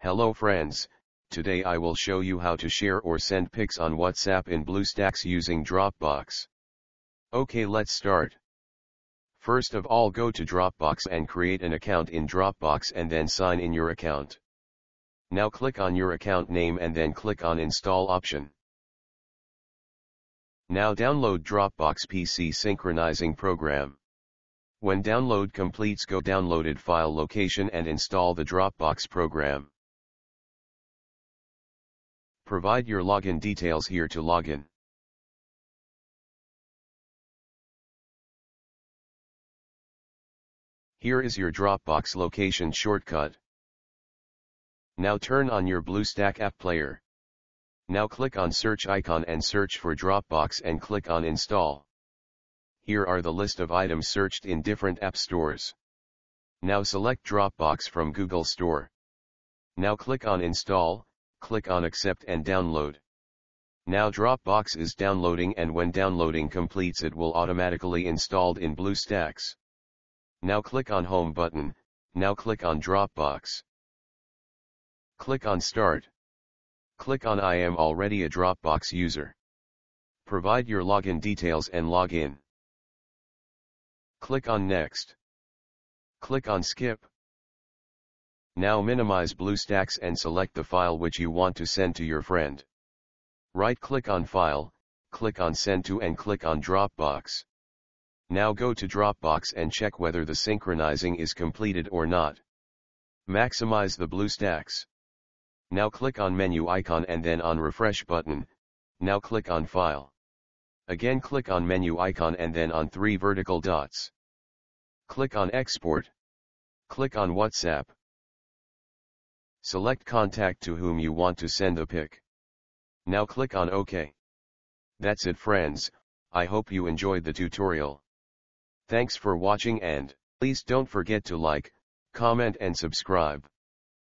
Hello friends, today I will show you how to share or send pics on WhatsApp in BlueStacks using Dropbox. Okay let's start. First of all go to Dropbox and create an account in Dropbox and then sign in your account. Now click on your account name and then click on install option. Now download Dropbox PC synchronizing program. When download completes go downloaded file location and install the Dropbox program. Provide your login details here to login. Here is your Dropbox location shortcut. Now turn on your BlueStack app player. Now click on search icon and search for Dropbox and click on install. Here are the list of items searched in different app stores. Now select Dropbox from Google Store. Now click on install, click on accept and download. Now Dropbox is downloading and when downloading completes it will automatically installed in BlueStacks. Now click on home button, now click on Dropbox. Click on start. Click on I am already a Dropbox user. Provide your login details and log in. Click on Next. Click on Skip. Now minimize BlueStacks and select the file which you want to send to your friend. Right-click on File, click on Send to and click on Dropbox. Now go to Dropbox and check whether the synchronizing is completed or not. Maximize the BlueStacks. Now click on menu icon and then on refresh button, now click on file. Again click on menu icon and then on three vertical dots. Click on export. Click on WhatsApp. Select contact to whom you want to send the pic. Now click on OK. That's it friends, I hope you enjoyed the tutorial. Thanks for watching and, please don't forget to like, comment and subscribe.